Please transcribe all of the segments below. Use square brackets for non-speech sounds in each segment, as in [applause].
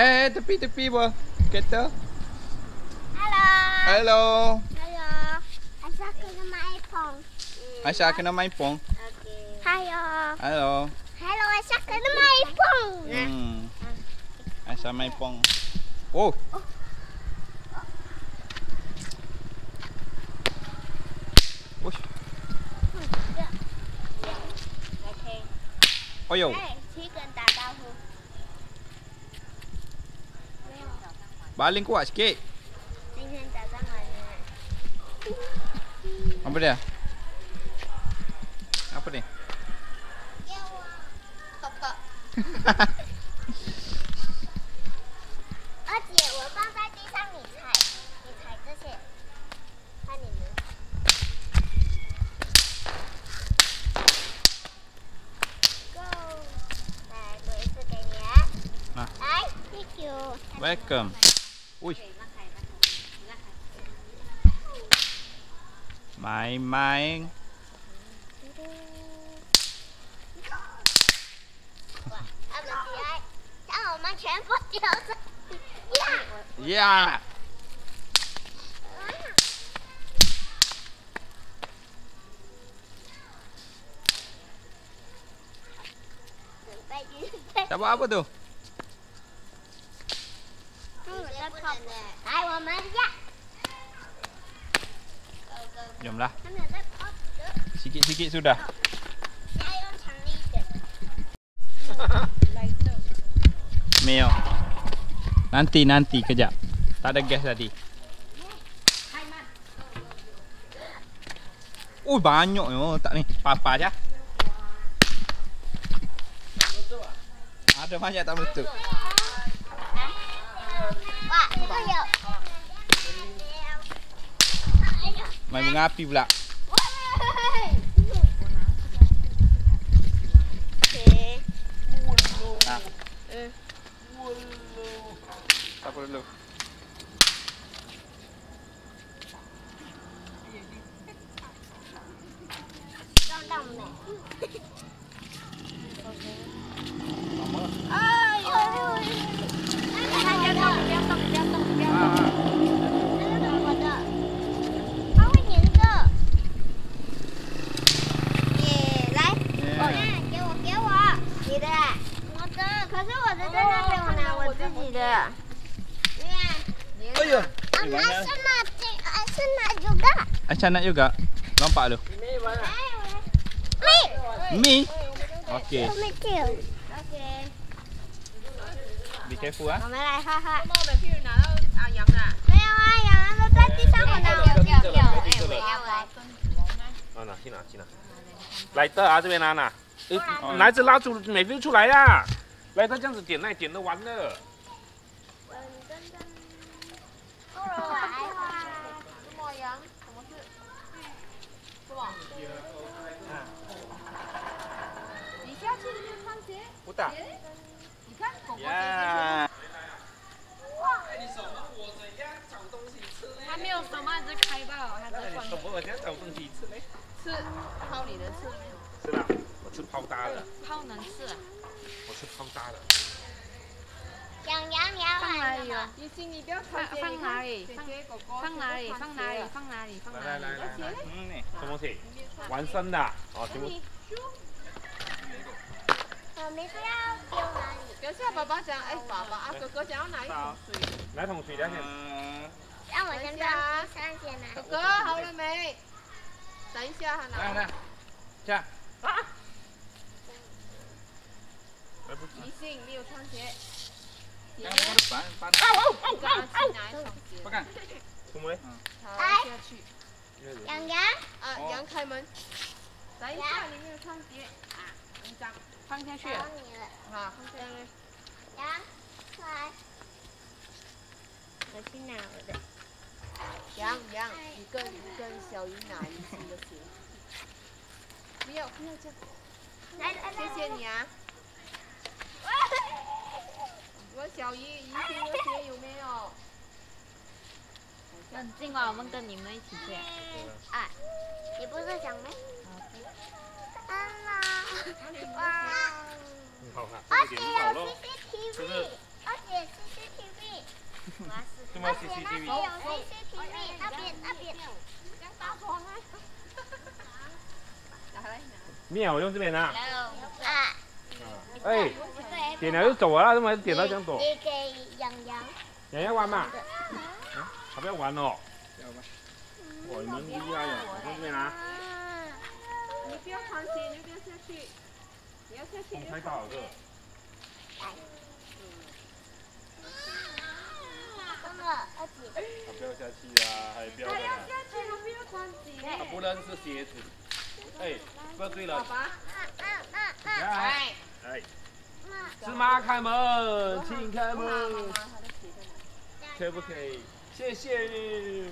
Eh, tepi-tepi apa? Kereta. Hello. Hello. Hello. Aisyah kena main iPhone. Aisyah kena main pong. Okey. Hello. Hello. Hello Aisyah kena main iPhone. Hmm. Aisyah main pong. Oh. Ush. OK。Oh yo. 哎，Baling kuat sikit. 今天早上玩的。Apa dia? Apa ni? 给我。爸爸。二姐，我放在地上，你踩，你踩这些，看你们。Go，来，我一次给你。啊来，Thank you。Welcome. Ui. Main main. 哇，他们喜爱，让我们全部丢着。呀！Ya. 准备预备。Tak buat apa tu? 来，我们呀。Jomlah. 他们有在跑的，Sikit-sikit sudah. 加油强力一点。Meo. Nanti nanti kejap. Tak ada gas tadi. Oh banyak yo tak ni. Papa aja. Ada banyak tak betul. 哇，这个有。哎呀！Main bunga api pula. 喂。Ha. Tak apa dulu. 撞到没？哎呦！不要动，不要动，不要动，不要动。Ha. 那个我的，它会粘着。耶，来，我 Yeah. 看，给我，给我，你的，我的，可是我的在那边，我拿我自己的。你看，Oh ya. 啊，拿是拿这，啊是拿 juga。Aisyah nak juga. Lompat lu. 哎，我，咪，Mi. Okey. 我们丢。OK，Be careful ah. 我们来画画。猫的屁股拿到阿阳了。没有啊，养啊都在地上，我拿我丢丢。哎，我要来。啊，拿去拿去拿。来的啊，这边拿拿。呃，拿着蜡烛没飞出来呀、来的这样子点，那点得完的。我来画。什么羊？什么事？什么？你下去里面穿鞋。Putar. 你看狗狗 Ya. 它没有手嘛，只是开吧，它只是放手我现在找东西吃嘞。吃，泡你的吃没有？是啦，我吃泡大的，泡能吃啊？我吃泡大的。养羊你要玩心你不要穿鞋，放哪里放哪里？放哪里？放哪里？放哪里？来来来来，Hmm ni. 什么东西？完生的？哦，全部。我们是要丢哪里？等下爸爸讲，哎，爸爸啊，哥哥想要哪一桶水。来桶水，两点。Uh, 让我先装。哥哥好了没？等一下，他 Dah 拿。Cak. 来不及。一心没有穿鞋。姐 Jangan 姐 ke，depan. Depan. 给阿七拿一双鞋。Pegang. 什么嘞？好，下去。养羊，啊，杨开门。等一下，你没有穿鞋啊，很脏。放下去。找你了。好，放下来。羊，出来。我去拿我的。杨杨，你跟你跟小鱼拿一新的鞋。不要不要这样，来来来，谢谢你啊。我小鱼一新的鞋有没有？那今晚，我们跟你们一起去。哎，你不是想没？安啦，哇！很好看，而这且有。CCTV，而二姐 CCTV，我要那？边有 CCTV，那边那边。面我用这边啊。啊，哎，点了就走啊，怎么点到这样走？你给洋洋。洋洋玩嘛？还不要玩哦。哇，你们厉害哦！我从这边拿，啊，你不要穿鞋，你不要下去，你要下去我就拍到这个。真的，二姐。他不要下去啊，还不要他要的。下去，他不要穿鞋。他不认识鞋子。哎，不要追了。爸爸，嗯嗯嗯来，哎，芝麻开门，请开门，，可不可以？谢谢你。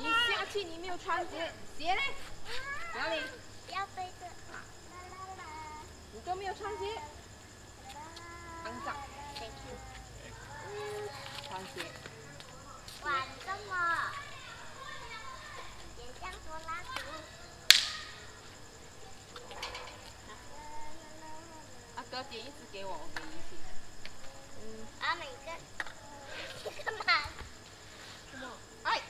下去，你没有穿鞋，鞋嘞？哪里？要背着。你都没有穿鞋，肮脏，Thank you。穿鞋。玩什么？别像拖拉机。啊，哥姐一直给我，我给一起。嗯，啊，每个。你干嘛？什么？哎，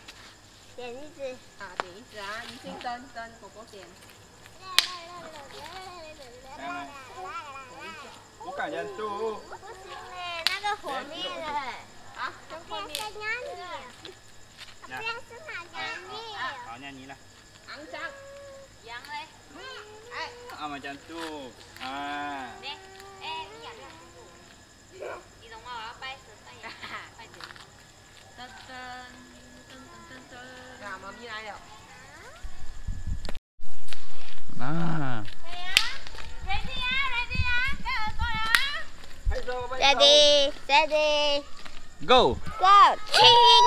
点一只。啊，点一只啊，你先登登，狗狗点。我感觉就不行嘞，那个火灭了。啊，跟不要后面在哪里？不要是哪里？好 nyanyi lah. 肮脏。羊嘞？哎，Ah macam tu. Ah. 你，哎，你养养。你懂吗？我要掰手掰呀，快点。噔噔噔噔噔噔。啊，妈咪来了。Nah. Ready, ready, Go. go, king.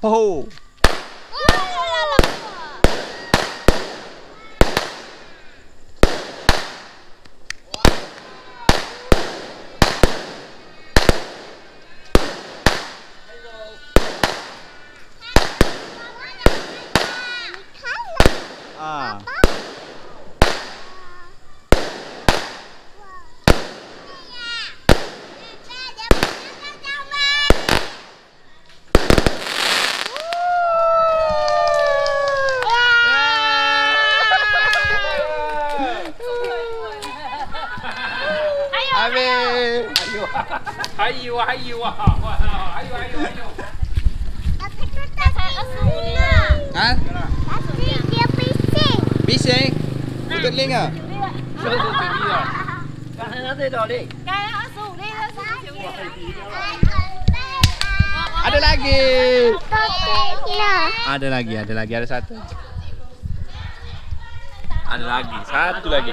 Po. Ah. Habis. 还有啊，还有啊，哇，Ada lagi. Ada lagi, ada lagi, ada satu. Ada lagi, satu lagi.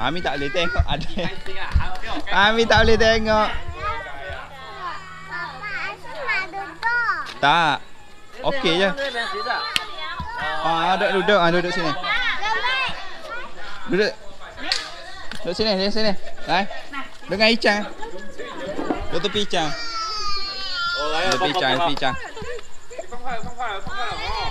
Mami tak boleh tengok ada. Mami tak boleh tengok. Tak. Okey je. Ah, duduk duduk, ah duduk sini. Duduk. Duduk sini, sini sini. Lai. Dengan Icang. Duduk tepi Icang. 我来 Duduk tepi Icang, tepi Icang. 放快了，放快了，放快了哦！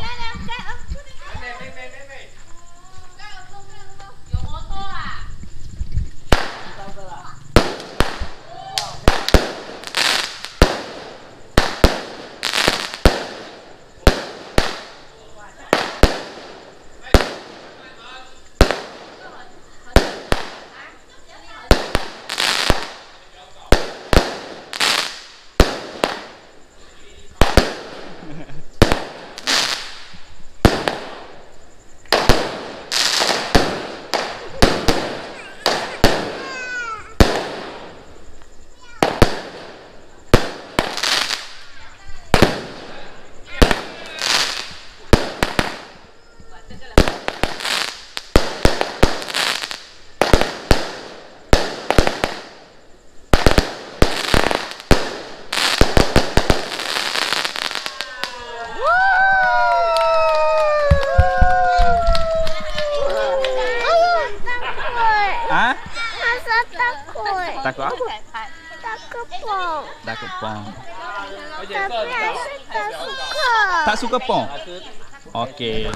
Okey.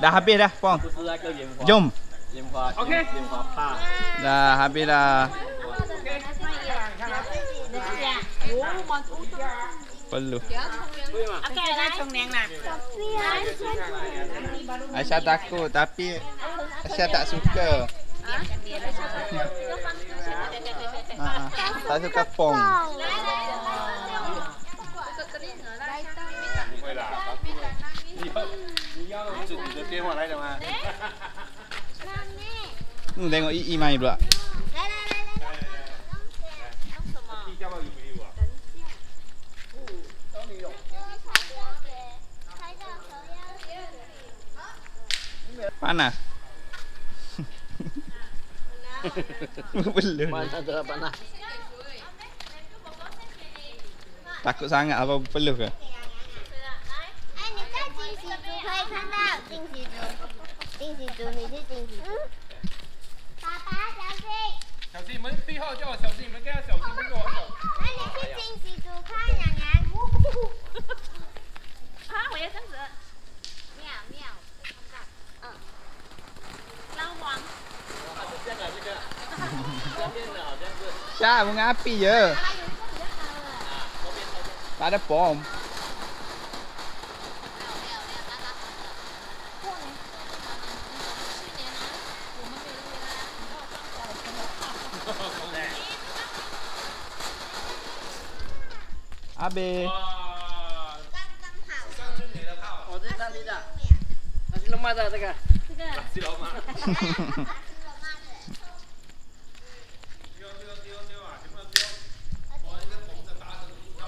Dah habis dah, Pong. Jom. Okey. Dah habis dah. Perlu. Aisyah takut tapi Aisyah tak suka. Ha? Aisyah tak suka. Ha? Tak suka Pong. 以后你要用自己的电话来的吗？Tu tengok Ii main pula. 来来来来来，地胶包有没有啊？Panas. Belum. Takut sangat apa perlu ke? 哎，你在惊喜族可以惊喜族，惊喜族，你是惊喜族。爸爸小心，小心，你们背后叫我小心，你们跟他小心，不跟我走。那你是惊喜族，看娘娘。啊，我要这样子。喵喵，嗯，老王。Syah, bunga api je. Tak ada bom. 阿伯。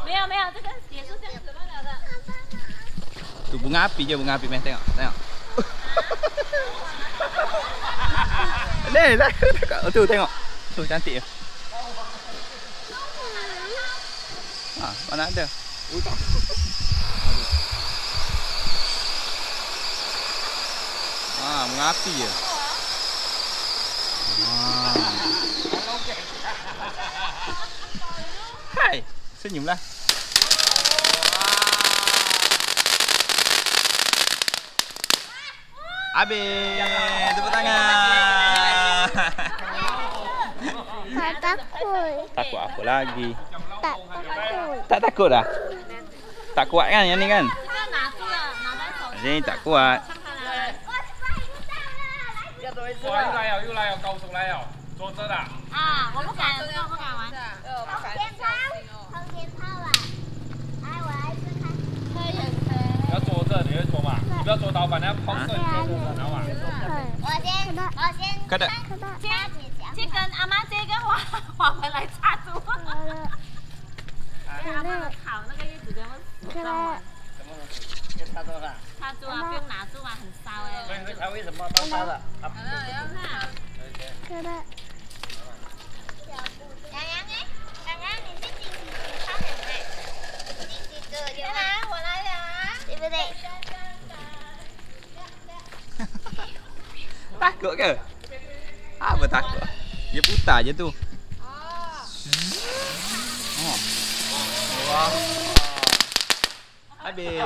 没有没有，这个也是这样子卖聊的。都不阿皮就不阿皮没得啊，没有。哈哈哈哈哈哈！来来，我都听哦，都讲对。Mana ada? Ha, bunga api je. Ha. Hai, senyumlah. Habis. Tepuk tangan. Tak takut, Takut apa lagi? Tak takut. Tak takut dah? Tak kuat kan yang ni kan? 这个拿住了，拿在手 Yang ni tak kuat. 上看来。要怎么吃哇，又来了，又来了，高 근데 그래 그래 takut ke? Apa takut? Dia putar je tu. 哇！阿妹，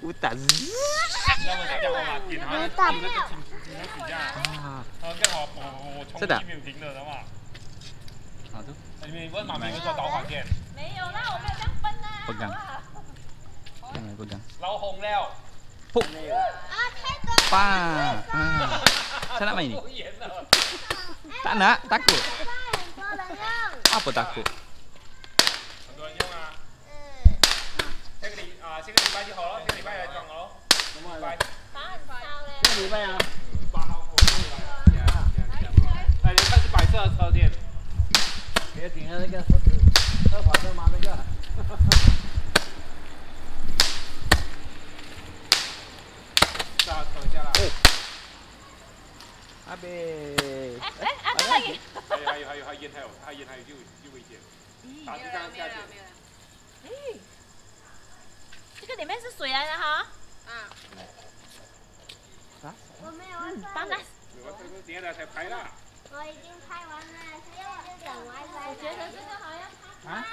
我打字。我打不了。啊！是的。好的。你们问妈妈要做导航线。没有啦，我没有这样分啦。不敢。真的不敢。老红了。不。啊，太多。爸。吃了没你？打哪？打鼓。爸不打鼓。下个礼拜就好了，下个礼拜来装了，礼拜反正很烧嘞。这个礼拜啊，八号过来。哎，你看是白色的车店，别顶下那个车子，车跑车嘛那个。下车下来。Habis. 哎。还有还有还有还有烟还有还有烟还有就就危险，打地上下去。哎，这个里面是水来的哈。啊我没有办法。放在。我这个点了才拍了。我我已经拍完了，现在就等 WiFi。我觉得这个好像啊？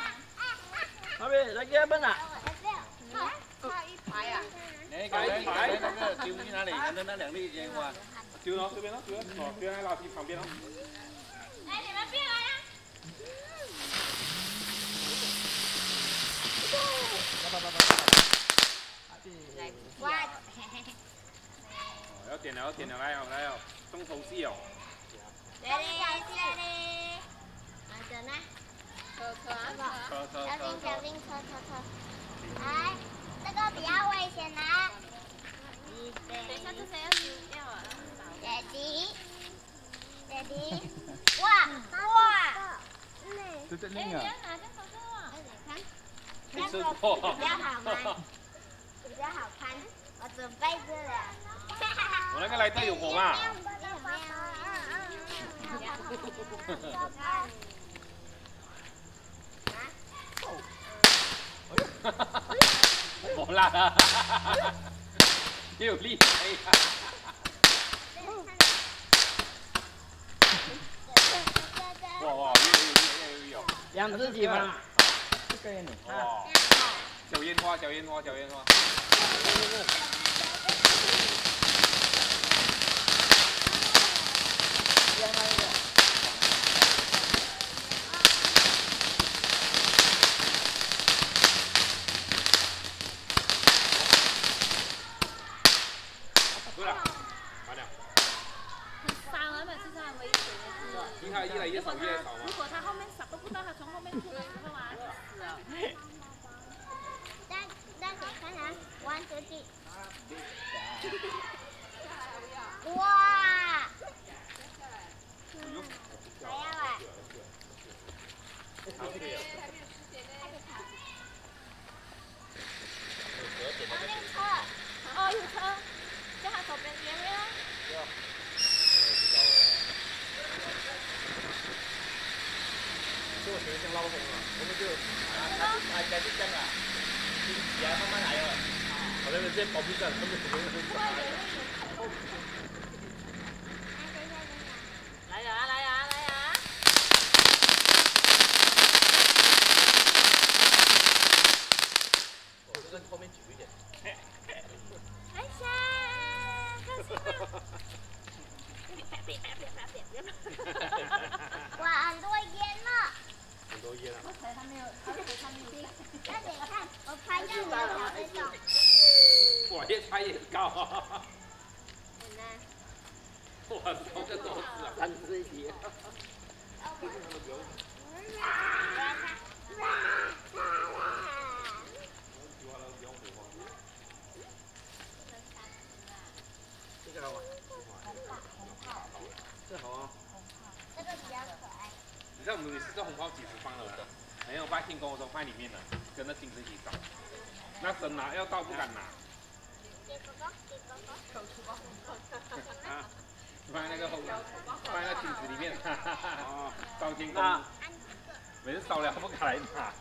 那边来给奔啊！差一排啊！丢去哪里？刚才那两粒烟花。丢了这边了，丢了，哦，丢在垃圾旁边了。哎，你们别来呀！哇，哦，要点了，要点了，来哦，来哦，重头戏哦。这里这里，啊，走呢？可可啊可。车车小。心小心，磕磕磕。来，这个比较危险啦。预备。等一下，这谁要丢掉啊？Daddy，Daddy，哇哇，这这哎，那个你要拿这手？看，好看，比较好看。我准备着了。我那个来队有火嘛？火辣啊！有力哎呀！哇哇，有有有有越有。养自己嘛。这个呢？哇，小烟花，小烟花，小烟花了，完了。杀完每次是很危险的，你看越来越少，越来越少嘛如。果他后面闪都不知道他从后面出的时候啊，就死了。大大姐看啊，玩出去。哇！还要啊？旁边车，哦，有车，在他手边前面啊。这我觉得像捞红了，我们就啊，他他就这样啊，惊喜啊，慢慢来哦。好像这保护站，他们可能会来呀来呀来呀！我这个后面举一点。来下，开心吗？哇，很多烟了。很多烟啊。大姐看，我拍到你的小飞手。我，越猜越高。啊！你呢？哇，超这多次啊！三只一体。这个好吗？这好啊。这个比较可爱。你知道我们每次这红包几时放的吗？没有，八天跟我说放里面了，跟那镜子一起找。那真拿要到不敢拿，啊，放在那个红，放在那镜子里面，哈哈哈。烧天宫，啊，每次烧了不敢来拿。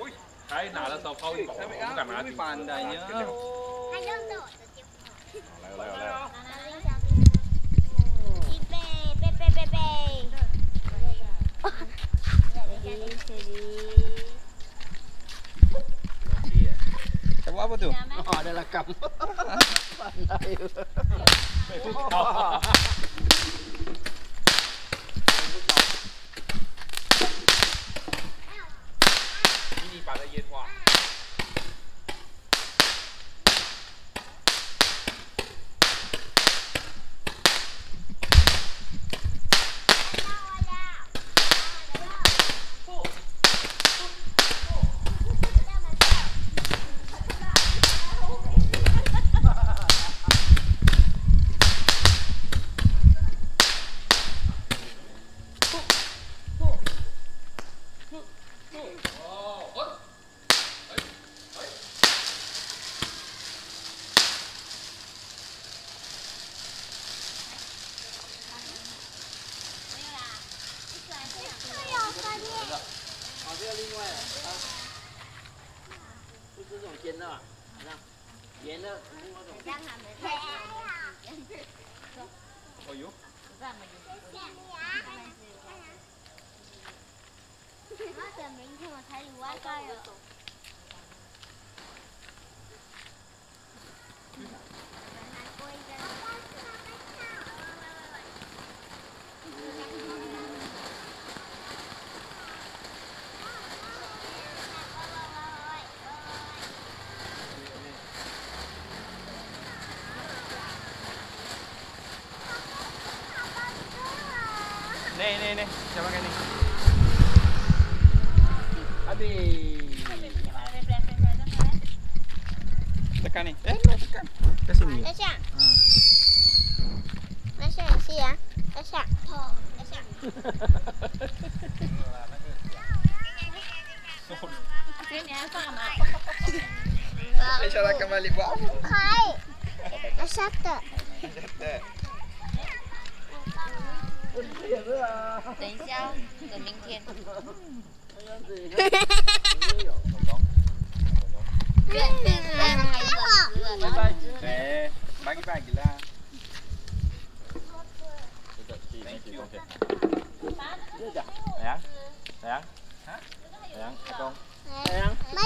喂，他一拿的时候抛一宝，我不敢拿镜子。反的呀。他用的我的电话。来了来 [laughs] 了来了。小心小心。预备，备备备备。这里这里。Coba apa tuh? Oh, ada lekam. Pandai. 迷你版的烟花。哦，这个另外啊，不是这种尖的吧？好像圆的，那种。让他们太 Oh yo. 这么有。我等明天我才有 WiFi 哦。Nih, [laughs] 拿下，拿下，夕阳，拿下，下，哈！年放？放？开，拿啥的？等一下，等明天。[laughs] 变变变还有十了，然后 Eh, bagi-bagi lah. Sayang, sayang, sayang, potong. 买